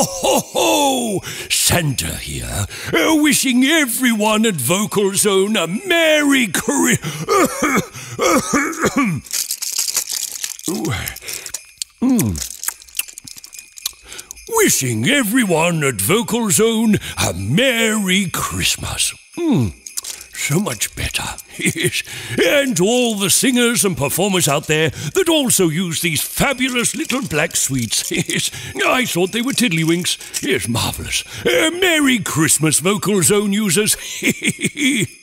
Ho, ho! Santa here, uh, wishing everyone at Vocalzone a Merry Christmas. Wishing everyone at Vocalzone a Merry Christmas. Mm, so much better. Yes. And to all the singers and performers out there that also use these fabulous little black sweets. Yes. I thought they were tiddlywinks. Yes, marvellous. Uh, Merry Christmas, Vocal Zone users.